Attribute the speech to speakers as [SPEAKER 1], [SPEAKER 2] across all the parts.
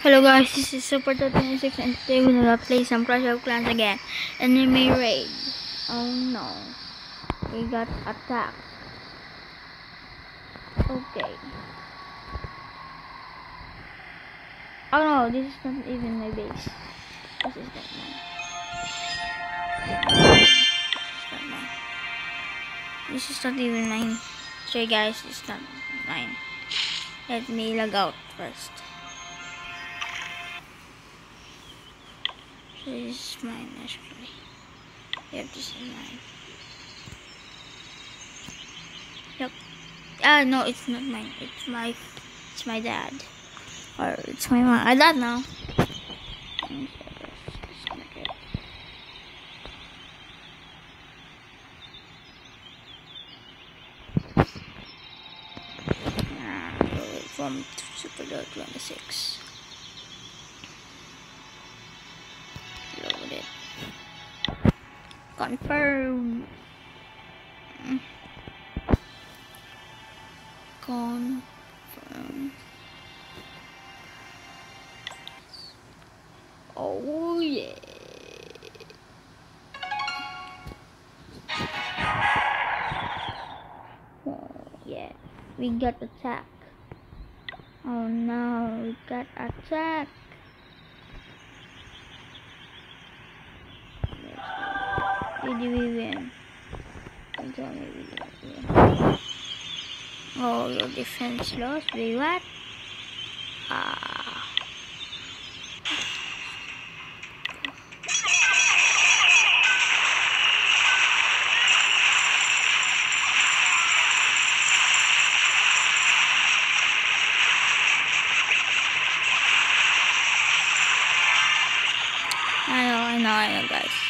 [SPEAKER 1] Hello guys, this is Super 26 and today we're gonna play some Clash of Clans again. Enemy raid. Oh no. We got attacked. Okay. Oh no, this is not even my base. This is not mine. This is not mine. This is not even mine. Sorry guys, it's not mine. Let me log out first. This is mine actually. Yep, this is mine. Yep. Ah no, it's not mine. It's my it's my dad. Or it's my mom. I don't know. Ah, From Super Dude 26. Confirm. Confirm. Oh yeah. Oh yeah. We got attacked. Oh no, we got attacked. We me we. Oh, your defense lost. We what? Ah. I know, I know, I know, guys.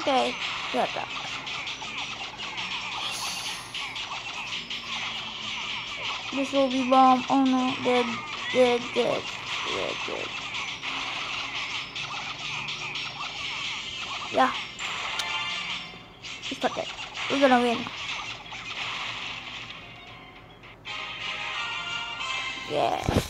[SPEAKER 1] Okay, attack. This will be bomb. Oh no, dead, dead, dead, dead, dead. Yeah. It's okay. We're gonna win. Yeah.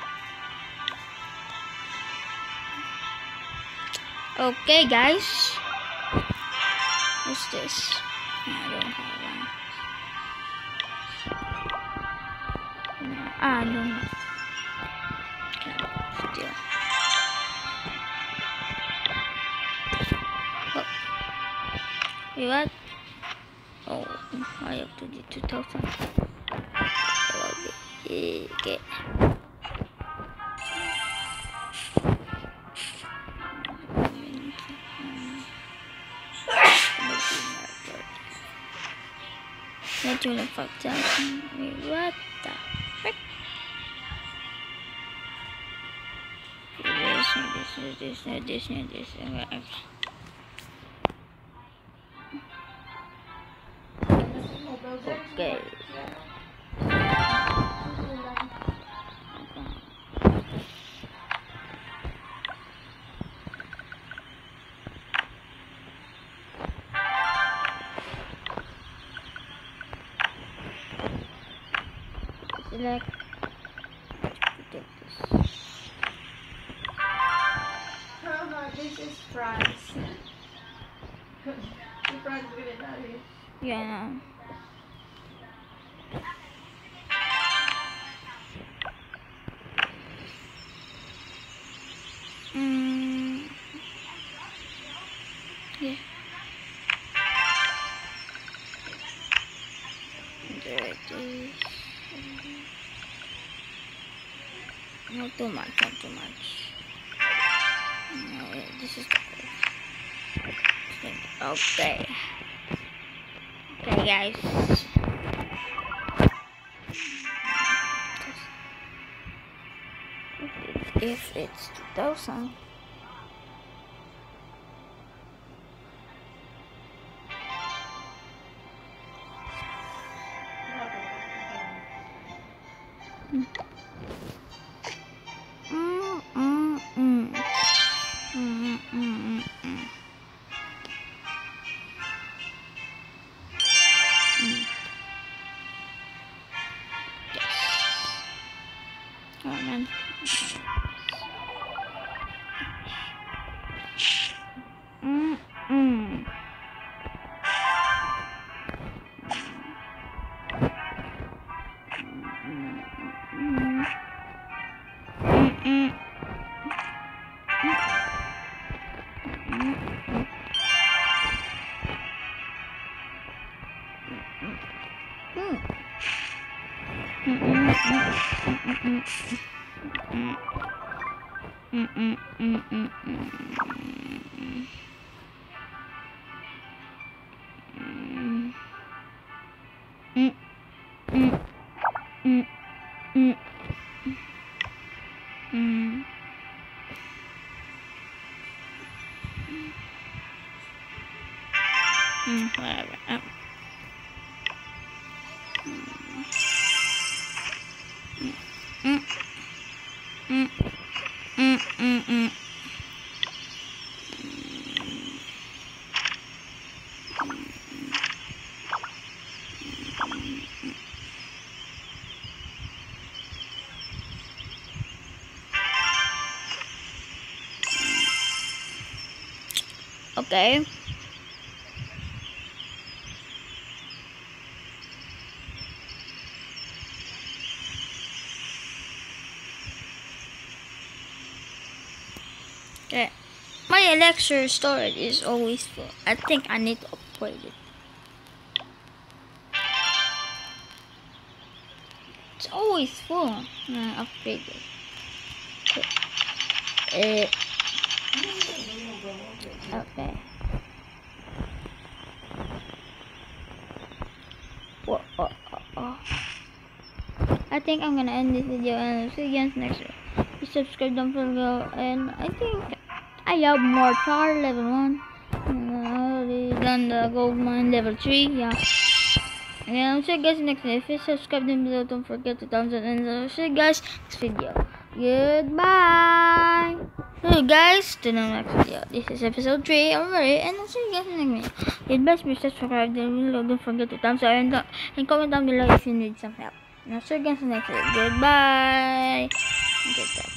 [SPEAKER 1] Okay, guys. What's this? I don't have one. No, I don't know. Still. Oh. Wait, what? Oh, I have to do 2000. Okay. That you fucked up. Wait, what the frick? This new, this new, this new, this new, this new. Okay.
[SPEAKER 2] Nasa
[SPEAKER 1] Take this.
[SPEAKER 2] This is France. Si France Culinary.
[SPEAKER 1] Yeah. Mm. Yeah. There it is. Not too much, not too much. No, this is Okay. Okay, guys. If it's 2000. Mm, Oh man. Whatever. Um, Mm. Okay. My elixir storage is always full. I think I need to upgrade it. It's always full. Uh, upgrade it. Okay. Uh, okay. Whoa, oh, oh, oh. I think I'm gonna end this video and see you guys next. Please subscribe, don't forget, and I think I have more tar level 1. Uh, done the gold mine level 3, yeah. And I'll see you guys next video. If you subscribe down below, don't forget to thumbs up and I'll see you guys next video. Goodbye! You guys to the next video. This is episode 3 already and I'll see you guys next video. Goodbye, please subscribe down below, don't forget to thumbs up and, and comment down below if you need some help. And I'll see you again next video. Goodbye! Goodbye.